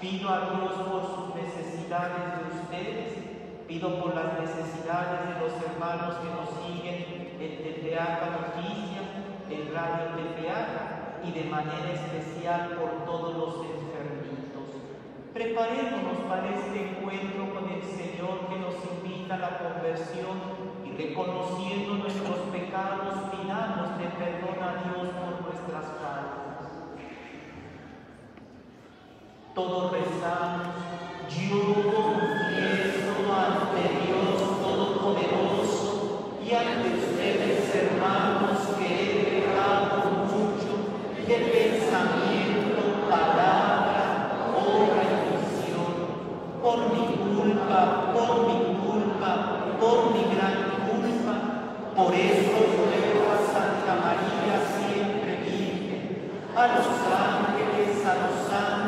pido a Dios por sus necesidades de ustedes, pido por las necesidades de los hermanos que nos siguen en Tepeaca Noticias, en Radio Tepeaca y de manera especial por todos los enfermitos. Preparémonos para este encuentro con el Señor que nos invita a la conversión y reconociendo nuestros pecados pidamos de perdón a Dios por nuestras faltas. Todos rezamos, yo confieso ante Dios Todopoderoso y ante ustedes hermanos que he pecado mucho de pensamiento, palabra, obra y visión, por mi culpa, por mi culpa, por mi gran culpa. Por eso ruego a Santa María siempre Virgen, a los ángeles, a los santos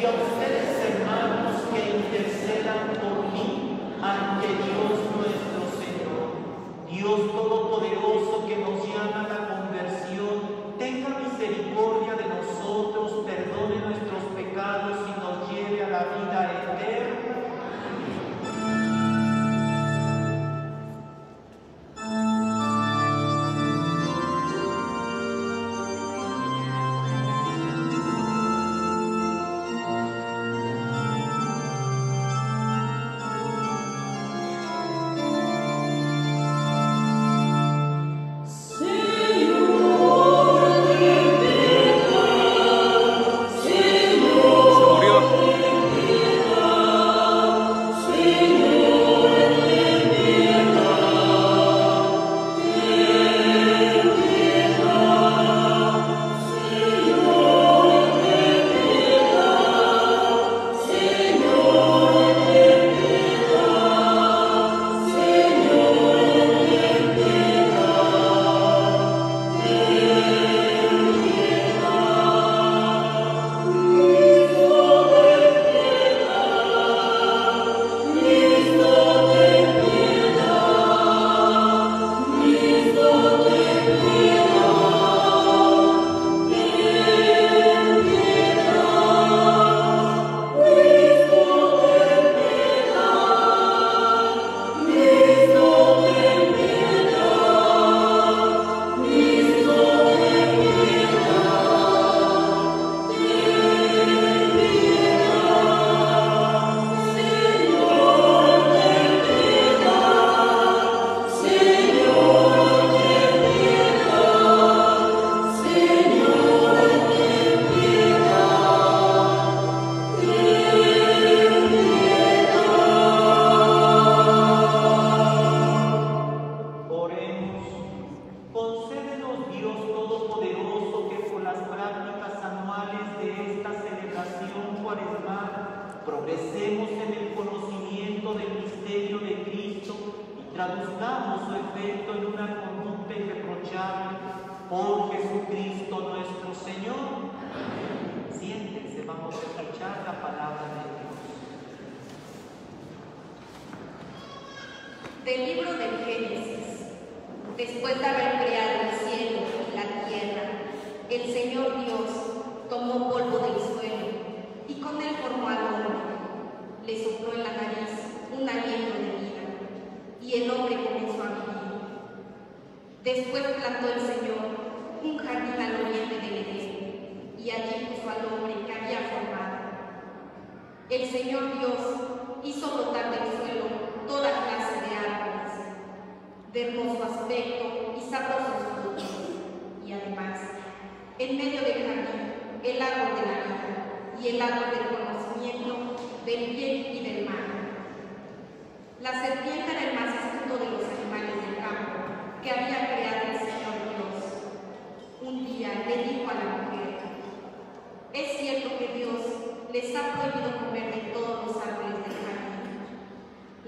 y a ustedes hermanos que intercedan por mí ante Dios nuestro Señor. Dios Todopoderoso que nos llama a la conversión, tenga misericordia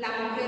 La mujer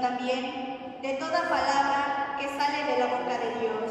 también de toda palabra que sale de la boca de Dios.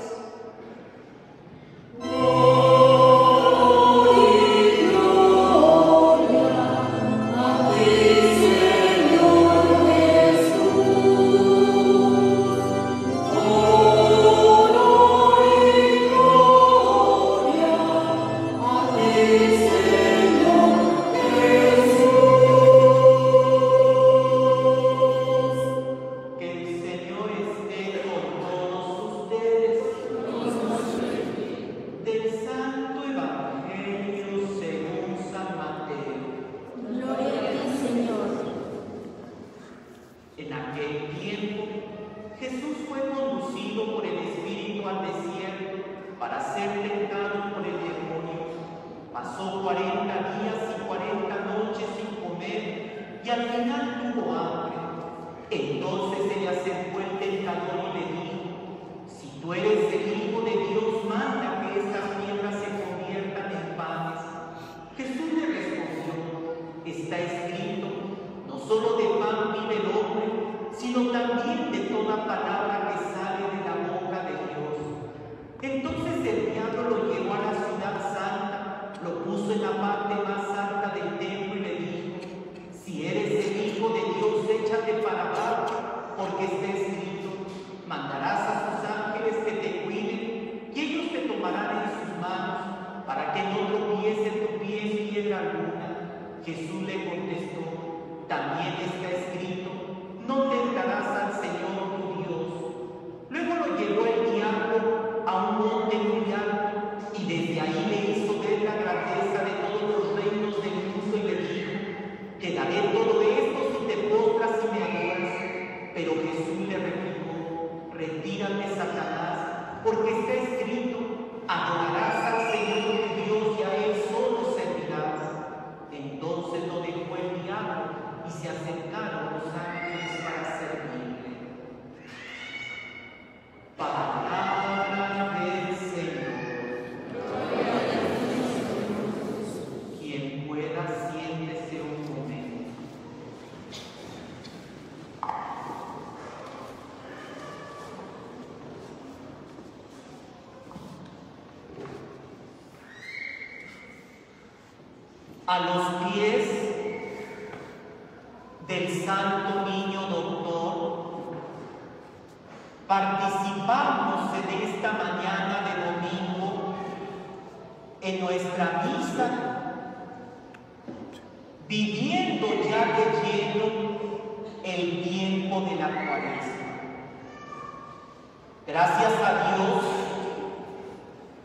Gracias a Dios,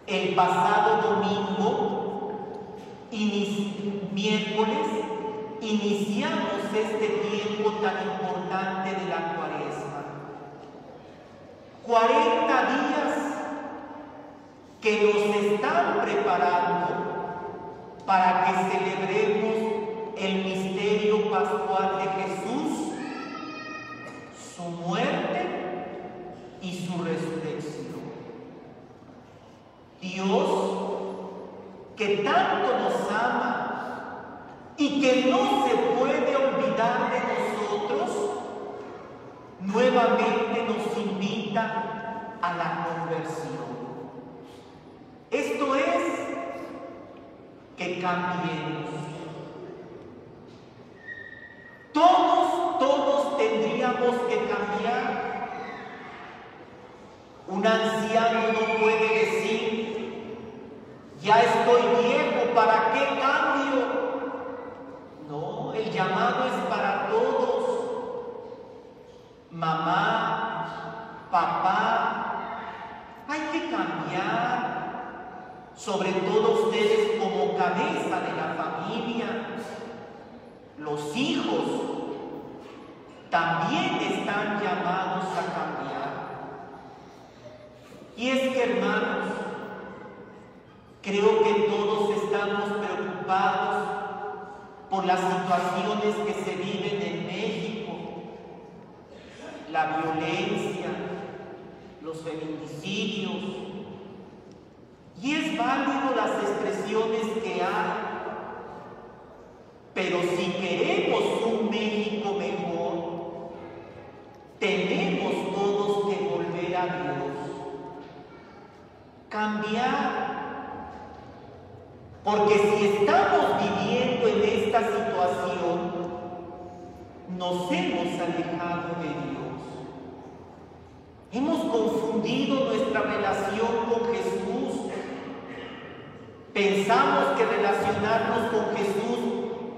el pasado domingo, inici- miércoles, iniciamos este tiempo tan importante de la cuaresma. 40 días que nos están preparando para que celebremos el misterio pascual de Jesús, su muerte y su resurrección. Dios, que tanto nos ama y que no se puede olvidar de nosotros, nuevamente nos invita a la conversión. Esto es que cambiemos. Todos, todos tendríamos que cambiar. Un anciano no puede decir, ya estoy viejo, ¿para qué cambio? No, el llamado es para todos. Mamá, papá, hay que cambiar. Sobre todo ustedes como cabeza de la familia. Los hijos también están llamados a cambiar. Hermanos, creo que todos estamos preocupados por las situaciones que se viven en México, la violencia, los feminicidios. Y es válido las expresiones que hay. Pero si queremos un México mejor, Cambiar. Porque si estamos viviendo en esta situación, nos hemos alejado de Dios. Hemos confundido nuestra relación con Jesús. Pensamos que relacionarnos con Jesús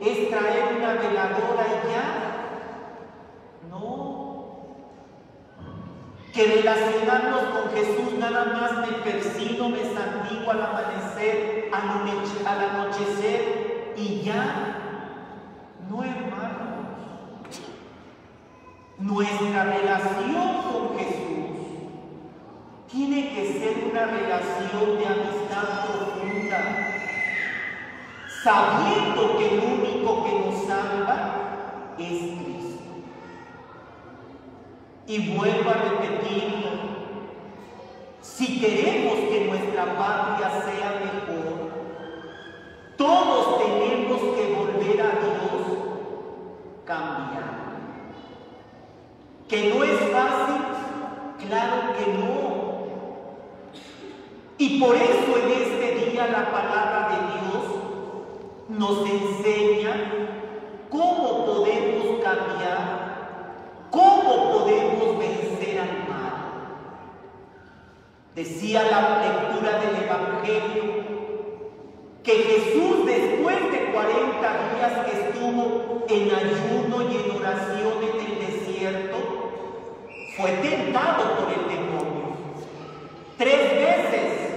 es traer una veladora y ya. No. Que relacionarnos con Jesús nada más me persino, me santigo al amanecer, al al anochecer y ya. No, hermanos. Nuestra relación con Jesús tiene que ser una relación de amistad profunda, sabiendo que el único que nos salva es Cristo. Y vuelvo a repetirlo, si queremos que nuestra patria sea mejor, todos tenemos que volver a Dios cambiar. Que no es fácil, claro que no. Y por eso en este día la palabra de Dios nos enseña cómo podemos cambiar, cómo podemos vencer al mal. Decía la lectura del Evangelio que Jesús después de 40 días que estuvo en ayuno y en oración en el desierto, fue tentado por el demonio. Tres veces,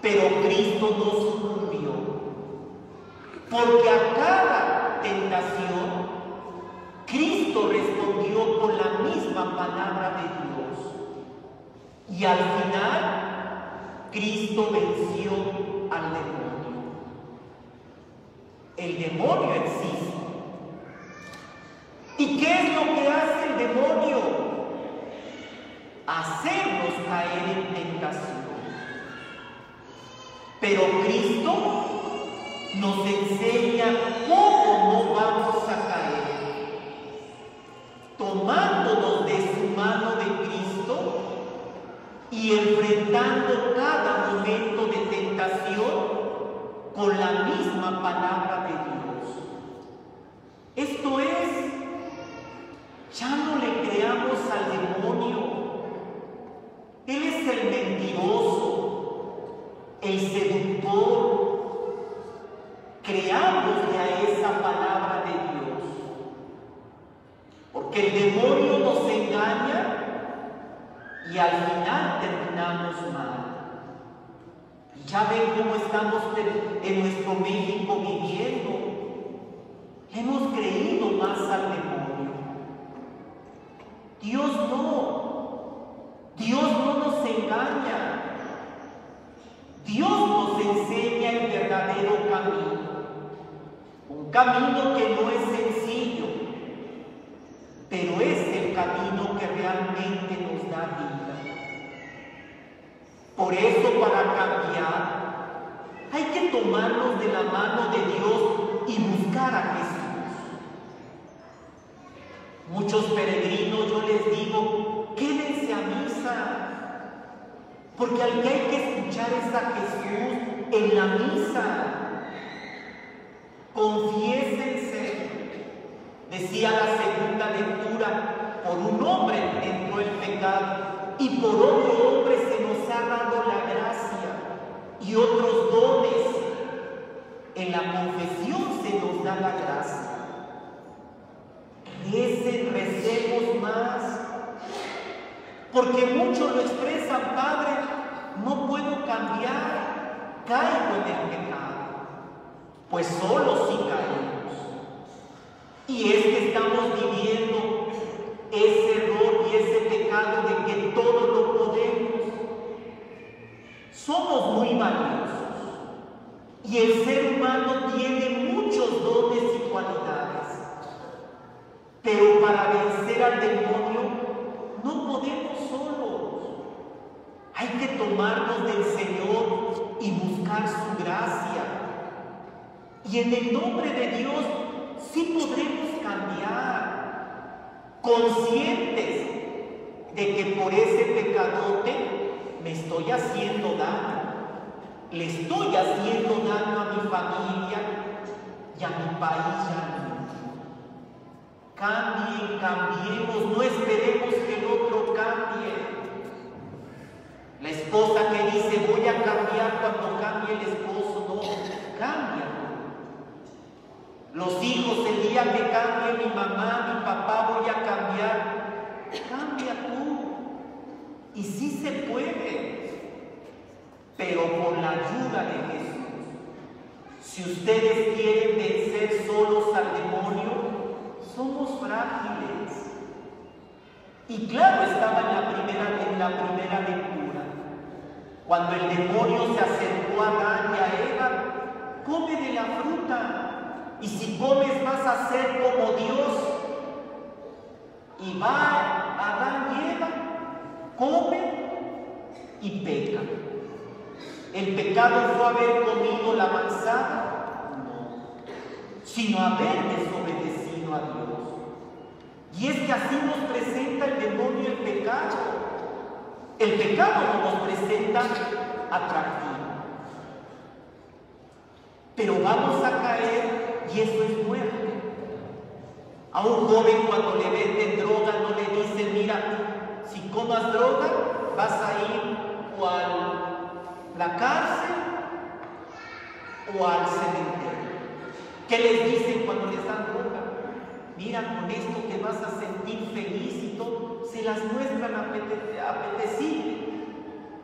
pero Cristo no sucumbió, porque a cada tentación Cristo respondió con la misma palabra de Dios. Y al final, Cristo venció al demonio. El demonio existe. ¿Y qué es lo que hace el demonio? Hacernos caer en tentación. Pero Cristo nos enseña cómo no vamos a caer. Tomándonos de su mano de Cristo y enfrentando cada momento de tentación con la misma palabra de Dios. Esto es, ya no le creamos al demonio. Él es el mentiroso, el seductor. Creámosle a esa palabra de Dios. Porque el demonio nos engaña al final terminamos mal. Ya ven cómo estamos en nuestro México viviendo. Hemos creído más al demonio. Dios no. Dios no nos engaña. Dios nos enseña el verdadero camino. Un camino que no es sencillo, pero es camino que realmente nos da vida. Por eso para cambiar hay que tomarnos de la mano de Dios y buscar a Jesús. Muchos peregrinos yo les digo, quédense a misa, porque al que hay que escuchar es a Jesús en la misa. Confiésense. Decía la segunda lectura, por un hombre entró el pecado y por otro hombre se nos ha dado la gracia y otros dones. En la confesión se nos da la gracia. Recen, recemos más. Porque muchos lo expresan, Padre, no puedo cambiar, caigo en el pecado. Pues solo sí caemos. Y el ser humano tiene muchos dones y cualidades. Pero para vencer al demonio no podemos solos. Hay que tomarnos del Señor y buscar su gracia. Y en el nombre de Dios sí podremos cambiar, conscientes de que por ese pecadote me estoy haciendo daño. Le estoy haciendo daño a mi familia y a mi país y. Cambien, cambiemos, no esperemos que el otro cambie. La esposa que dice voy a cambiar cuando cambie el esposo, no, cambia. Los hijos el día que cambie mi mamá, mi papá, voy a cambiar. Cambia tú. Y sí se puede, pero ayuda de Jesús. Si ustedes quieren vencer solos al demonio, somos frágiles. Y claro, estaba en la primera, en la primera lectura. Cuando el demonio se acercó a Adán y a Eva, come de la fruta. Y si comes vas a ser como Dios. Y va Adán y Eva, come y peca. ¿El pecado fue haber comido la manzana? No, sino haber desobedecido a Dios. Y es que así nos presenta el demonio el pecado. El pecado no nos presenta atractivo. Pero vamos a caer y eso es muerte. A un joven cuando le venden droga no le dicen, mira, si comas droga vas a ir a la cárcel o al cementerio. ¿Qué les dicen cuando les dan droga? Mira, con esto te vas a sentir feliz y todo, se las muestran apete apetecible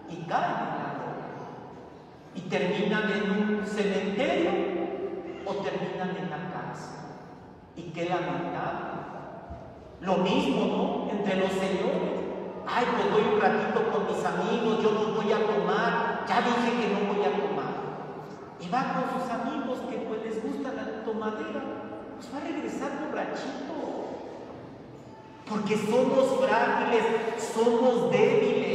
y caen en la droga. Y terminan en un cementerio o terminan en la cárcel. Y qué lamentable. Lo mismo, ¿no? Entre los señores. Ay, pues voy un ratito con mis amigos, yo no voy a tomar, ya dije que no voy a tomar. Y va con sus amigos que pues les gusta la tomadera, pues va a regresar borrachito. Porque somos frágiles, somos débiles.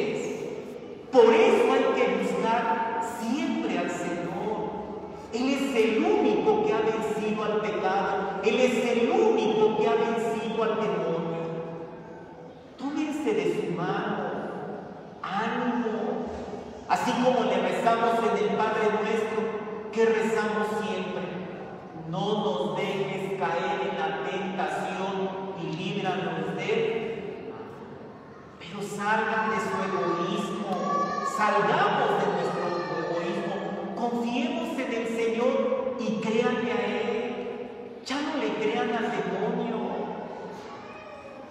Por eso hay que buscar siempre al Señor. Él es el único que ha vencido al pecado. Él es el único que ha vencido al demonio. Tómense de su mano. Así como le rezamos en el Padre nuestro, que rezamos siempre. No nos dejes caer en la tentación y líbranos de él. Pero salgan de su egoísmo. Salgamos de nuestro egoísmo. Confiemos en el Señor y créanle a Él. Ya no le crean al demonio.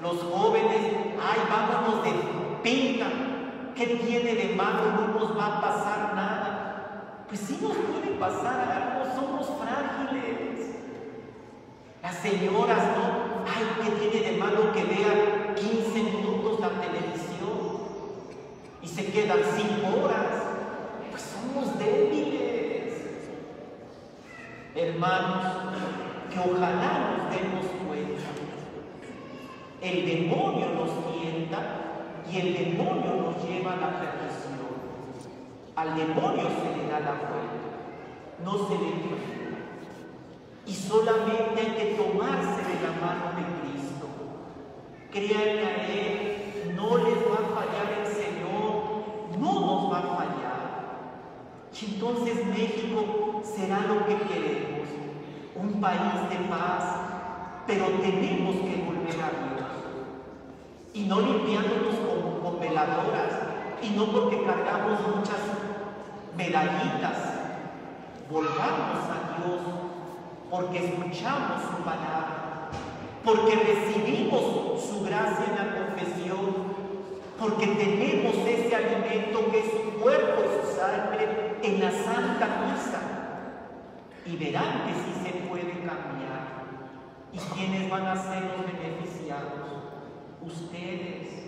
Los jóvenes, ay, vámonos de pinta. ¿Qué tiene de malo? No nos va a pasar nada. Pues sí nos puede pasar algo, somos frágiles. Las señoras, ¿no? Ay, ¿qué tiene de malo que vean 15 minutos la televisión? Y se quedan 5 horas. Pues somos débiles. Hermanos, que ojalá nos demos cuenta. El demonio nos tienta y el demonio nos lleva a la perdición. Al demonio se le da la vuelta, no se le enfrenta. Y solamente hay que tomarse de la mano de Cristo. Créanle a Él, no les va a fallar el Señor, no nos va a fallar. Entonces México será lo que queremos, un país de paz, pero tenemos que volver a Dios. Y no limpiándonos con, con veladoras, y no porque cargamos muchas medallitas. Volvamos a Dios porque escuchamos su palabra, porque recibimos su gracia en la confesión, porque tenemos ese alimento que es su cuerpo y su sangre en la Santa Misa. Y verán que sí se puede cambiar. ¿Y quiénes van a ser los beneficiados? Ustedes.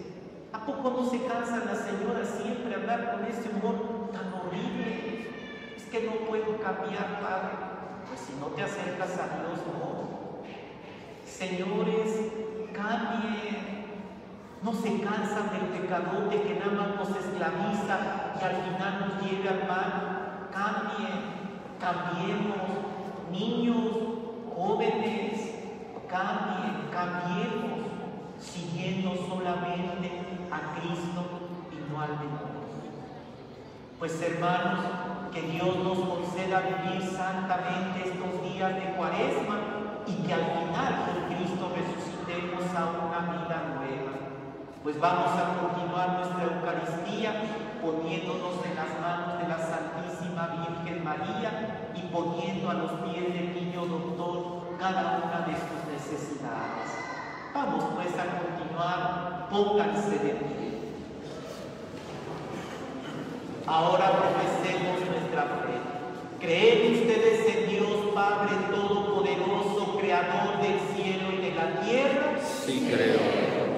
¿A poco no se cansan las señoras siempre hablar con ese humor tan horrible? Es que no puedo cambiar, Padre. Pues si no te acercas a Dios, no. Señores, cambien. No se cansan del pecadote que nada más nos esclaviza y al final nos lleve al mal. Cambien, cambiemos. Niños, jóvenes, cambien, cambiemos, siguiendo solamente a Cristo y no al demonio. Pues hermanos, que Dios nos conceda vivir santamente estos días de cuaresma y que al final con Cristo resucitemos a una vida nueva. Pues vamos a continuar nuestra Eucaristía poniéndonos en las manos de la Santísima Virgen María y poniendo a los pies del niño doctor cada una de sus necesidades. Vamos pues a continuar, pónganse de pie. Ahora profesemos nuestra fe. ¿Creen ustedes en Dios Padre Todopoderoso, Creador del cielo y de la tierra? Sí creo.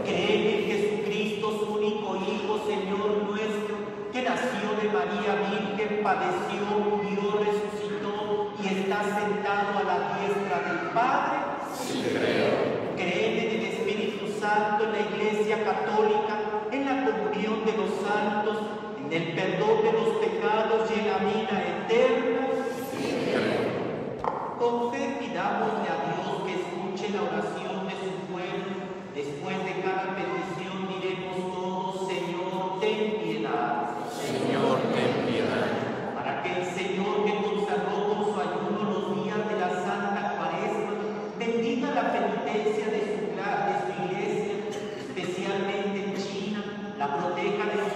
¿Creen en Jesucristo, su único Hijo, Señor nuestro, que nació de María Virgen, padeció, murió, resucitó y está sentado a la diestra del Padre? Sí creo. ¿Creen en el Espíritu Santo, en la Iglesia Católica, en la comunión de los santos, en el perdón de los pecados y en la vida eterna? Con fe pidámosle a Dios que escuche la oración de su pueblo. Después de cada petición la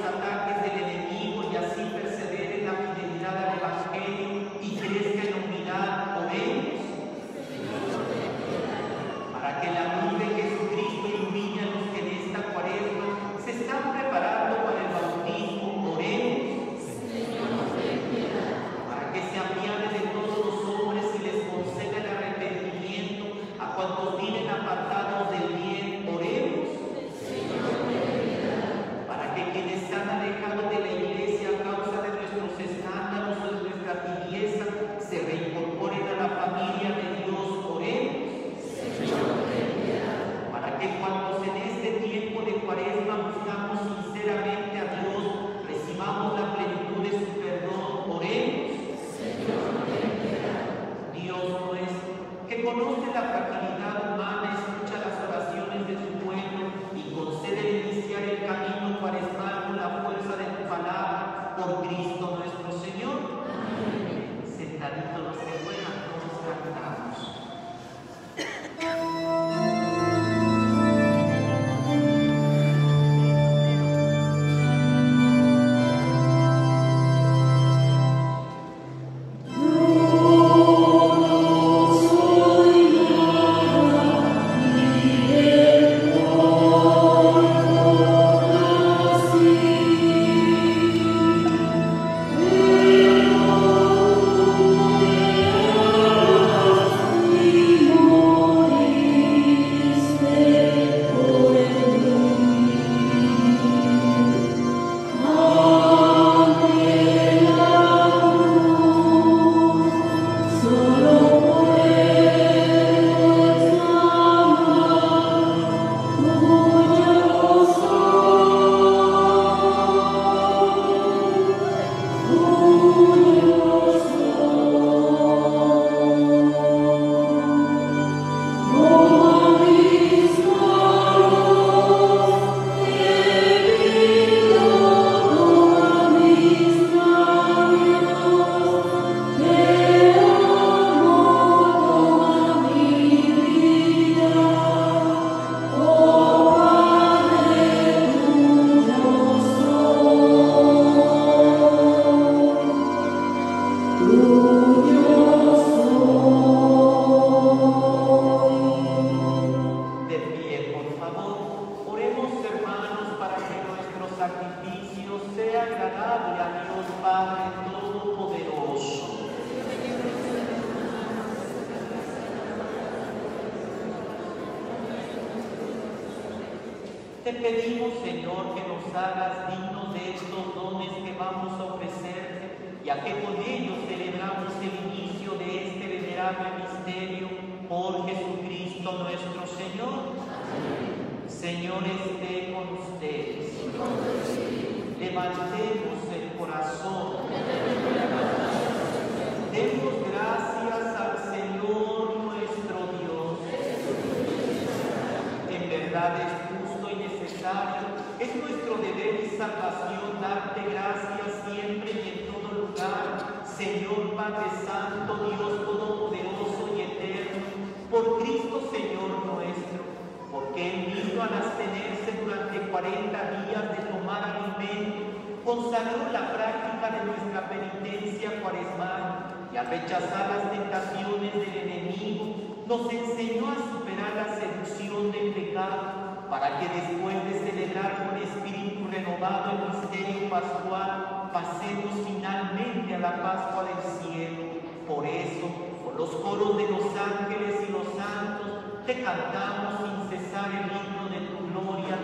por Jesucristo nuestro Señor. Señor, esté con ustedes. Levantemos el corazón. Demos gracias al Señor nuestro Dios. En verdad es justo y necesario, es nuestro deber y salvación darte gracias siempre y en todo lugar, Señor Padre Santo, Dios Todopoderoso por Cristo Señor nuestro, porque Él vino a abstenerse durante 40 días de tomar alimento consagró la práctica de nuestra penitencia cuaresmal y al rechazar las tentaciones del enemigo, nos enseñó a superar la seducción del pecado para que después de celebrar con espíritu renovado el misterio pascual, pasemos finalmente a la Pascua del cielo. Por eso, los coros de los ángeles y los santos, te cantamos sin cesar el himno de tu gloria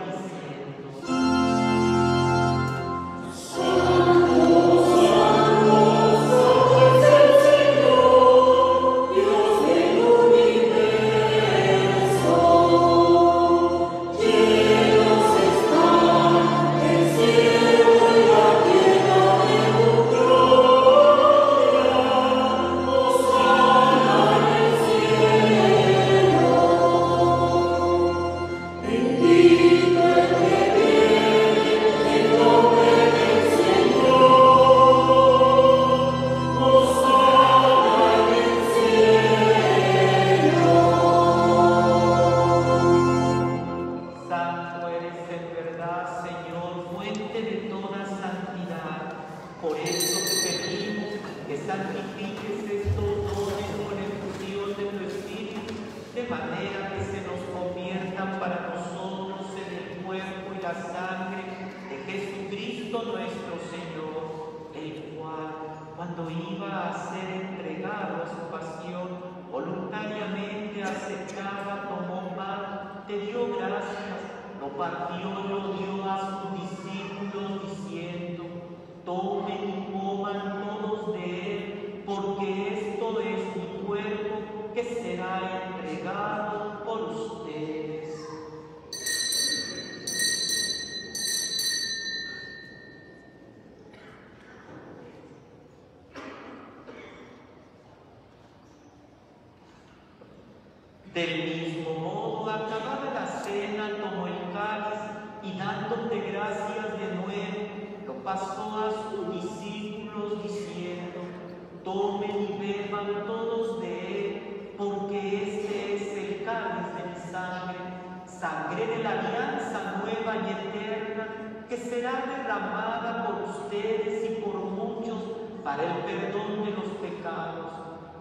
sangre de la alianza nueva y eterna, que será derramada por ustedes y por muchos para el perdón de los pecados.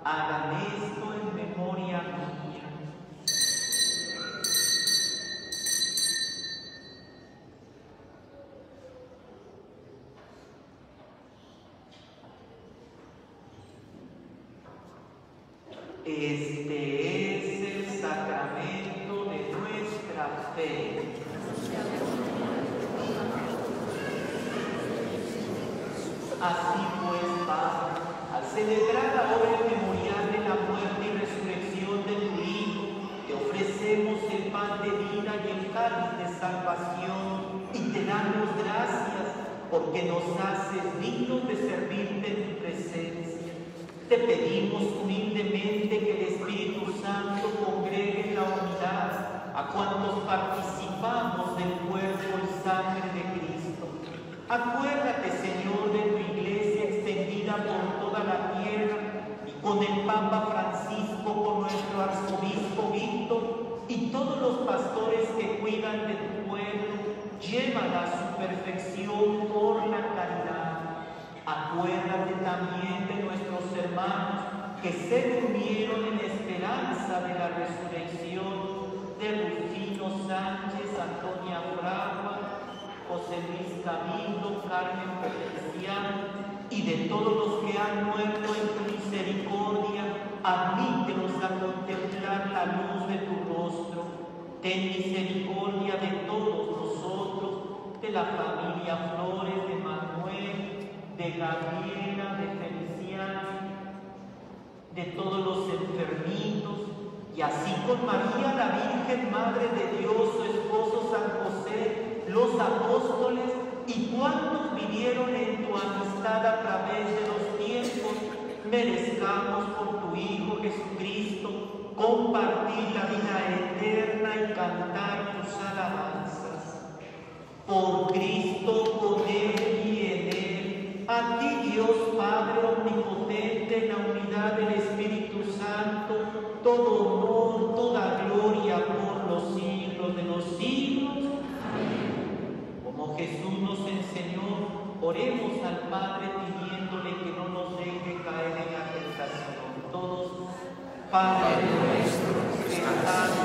Hagan esto en memoria mía. Este porque nos haces dignos de servirte en tu presencia. Te pedimos humildemente que el Espíritu Santo congregue la unidad a cuantos participamos del cuerpo y sangre de Cristo. Acuérdate, Señor, de tu iglesia extendida por toda la tierra y con el Papa Francisco, con nuestro arzobispo Víctor y todos los pastores que cuidan de tu pueblo, llévala a su perfección por la caridad. Acuérdate también de nuestros hermanos que se durmieron en esperanza de la resurrección de Rufino Sánchez, Antonia Fragua, José Luis Camilo, Carmen Feliciano y de todos los que han muerto en tu misericordia, admítelos a contemplar la luz de tu rostro. Ten misericordia de todos nosotros, de la familia Flores, de Manuel, de Gabriela, de Feliciano, de todos los enfermitos, y así con María, la Virgen Madre de Dios, su esposo San José, los apóstoles y cuantos vivieron en tu amistad a través de los tiempos, merezcamos por tu Hijo Jesucristo compartir la vida eterna y cantar tus alabanzas. Por Cristo, con Él y en Él, a ti Dios Padre Omnipotente, en la unidad del Espíritu Santo, todo honor, toda gloria por los siglos de los siglos. Como Jesús nos enseñó, oremos al Padre pidiéndole que no nos deje caer en la tentación. Todos, Padre nuestro que estás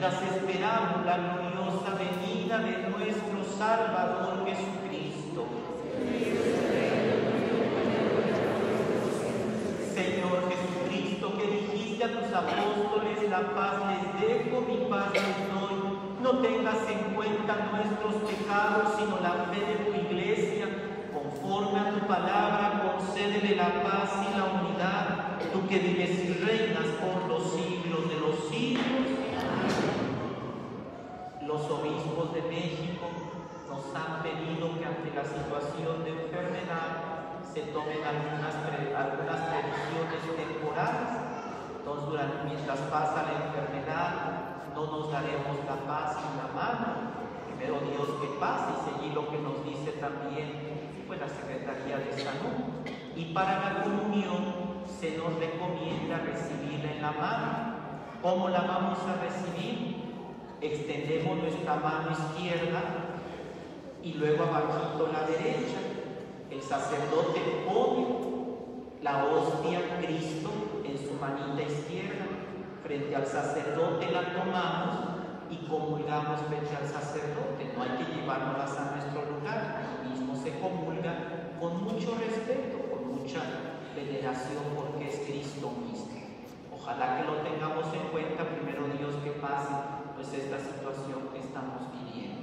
mientras esperamos la gloriosa venida de nuestro Salvador Jesucristo. Señor Jesucristo, que dijiste a tus apóstoles, la paz les dejo, mi paz les doy. No tengas en cuenta nuestros pecados, sino la fe de tu iglesia. Conforme a tu palabra, concédele la paz y la unidad, tú que vives y reinas por los siglos de los siglos. Los obispos de México nos han pedido que ante la situación de enfermedad se tomen algunas, pre- algunas previsiones temporales. Entonces, mientras pasa la enfermedad, no nos daremos la paz y la mano. Primero Dios que pase y seguir lo que nos dice también pues, la Secretaría de Salud. Y para la comunión se nos recomienda recibirla en la mano. ¿Cómo la vamos a recibir? Extendemos nuestra mano izquierda y luego abajito la derecha. El sacerdote pone la hostia Cristo en su manita izquierda. Frente al sacerdote la tomamos y comulgamos frente al sacerdote. No hay que llevárnoslas a nuestro lugar. Lo mismo se comulga con mucho respeto, con mucha veneración porque es Cristo mismo. Ojalá que lo tengamos en cuenta, primero Dios que pase pues esta situación que estamos viviendo.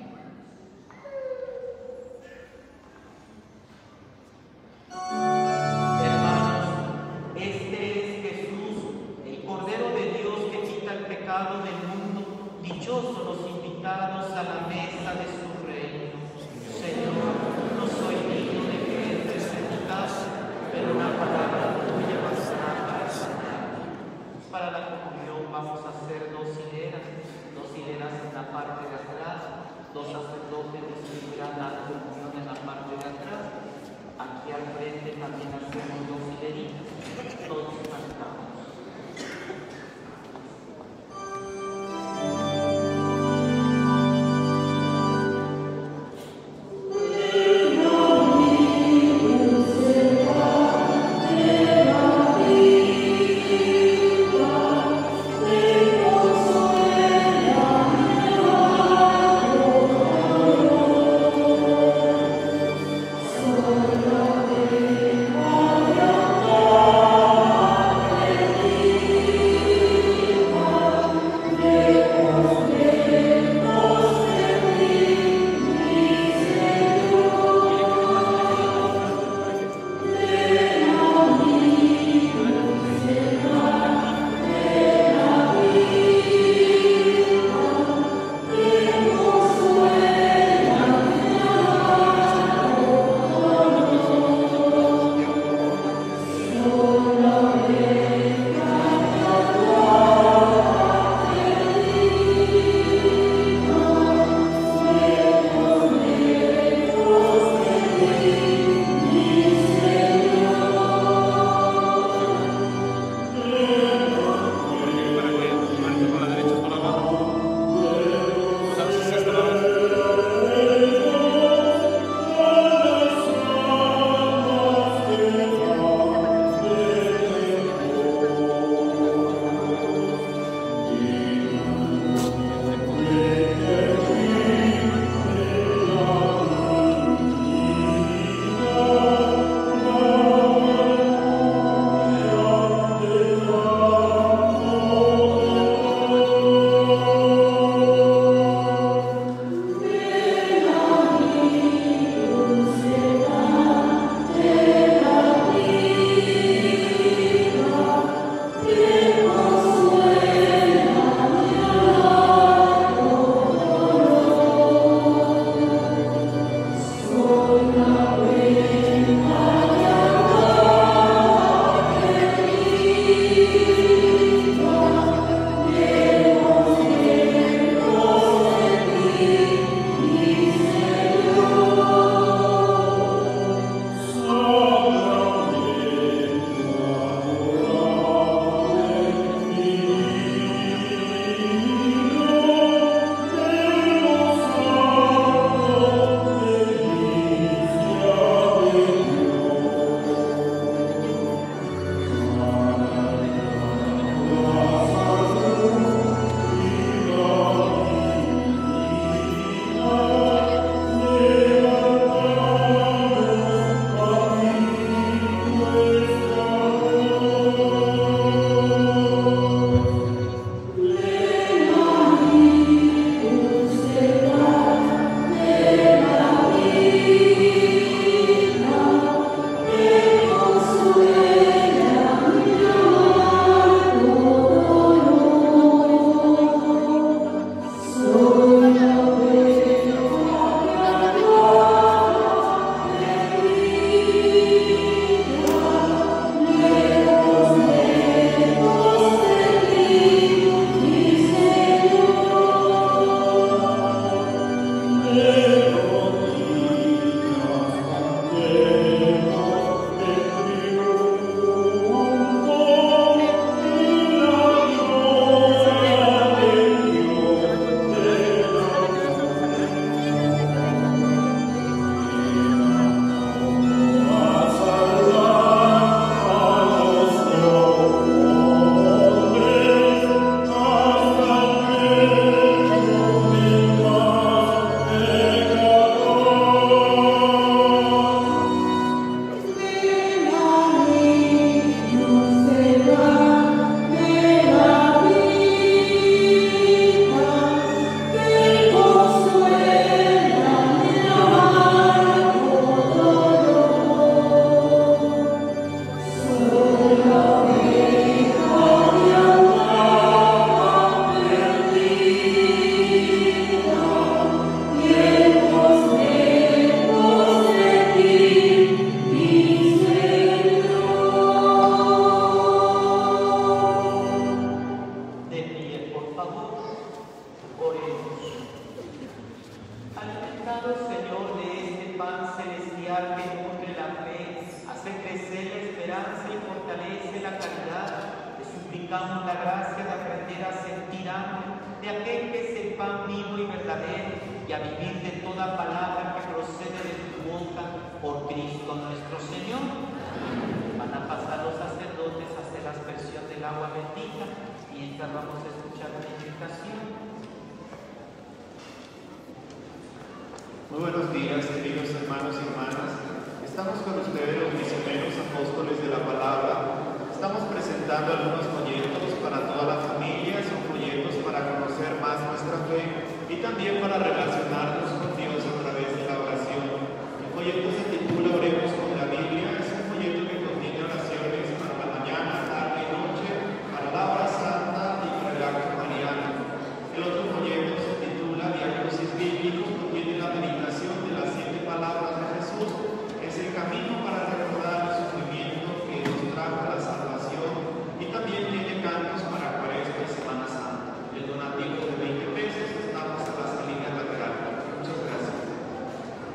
Recibamos la gracia de aprender a sentir hambre de aquel que es el pan vivo y verdadero y a vivir de toda palabra que procede de tu boca por Cristo nuestro Señor. Van a pasar los sacerdotes a hacer la aspersión del agua bendita mientras vamos a escuchar la invitación. Muy buenos días, queridos hermanos y hermanas. Estamos con ustedes los misioneros apóstoles de la palabra. Estamos presentando algunos para toda la familia, son folletos para conocer más nuestra fe y también para relacionarnos con Dios a través de la oración. El folleto se titula Oremos con la Biblia, es un folleto que contiene oraciones para la mañana, tarde y noche, para la hora santa y para el acto mariano. El otro folleto se titula Diagnosis Bíblico, contiene la meditación de las siete palabras de Jesús. Es el camino para recordar el sufrimiento que nos trajo a la salvación y también tiene cantos para Cuaresma y Semana Santa. El donativo de 20 pesos estamos a la salida lateral. Muchas gracias.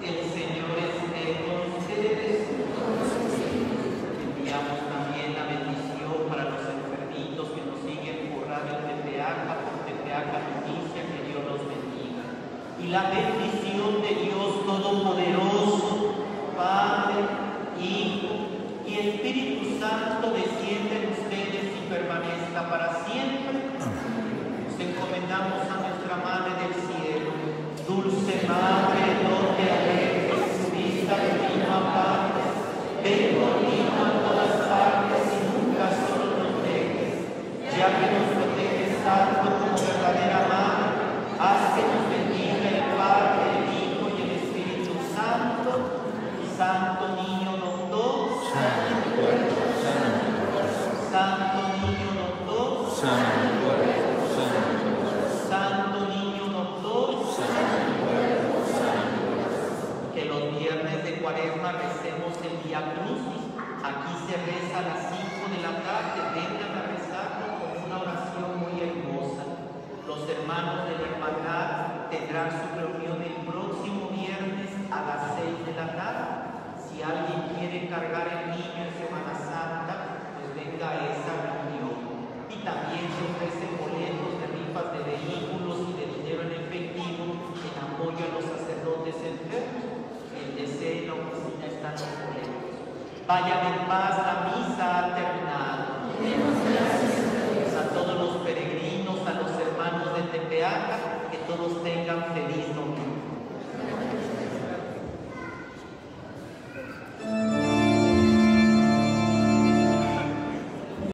El Señor esté con ustedes. Enviamos también la bendición para los enfermitos que nos siguen por Radio Tepeaca, por Tepeaca Noticia, que Dios los bendiga. Y la bendición de Dios Todopoderoso, Padre, Hijo y Espíritu Santo descienda en ustedes y permanezca para siempre. Nos encomendamos a nuestra Madre del Cielo, dulce Madre, no te alejes, vista divina Padre, ven conmigo a todas partes y nunca solo nos dejes, ya que nos proteges tanto como verdadera Madre, haz que nos bendiga el Padre, el Hijo y el Espíritu Santo, Santo Niño Doctor, Santo Niño Doctor, Santo Niño Doctor, que los viernes de cuaresma recemos el Via Crucis. Aquí se reza a las 5 de la tarde, vengan a rezarlo con una oración muy hermosa. Los hermanos de la hermandad tendrán su reunión el próximo viernes a las 6 de la tarde. Si alguien quiere cargar el niño en Semana Santa, pues venga a esa reunión. Y también se ofrecen boletos de rifas de vehículos y de dinero en efectivo en apoyo a los sacerdotes enfermos. El deseo en la oficina están los boletos. Vayan en paz, la misa ha terminado.